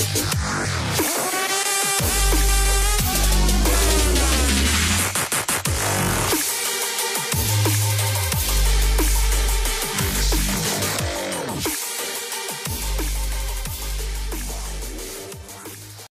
Yeah.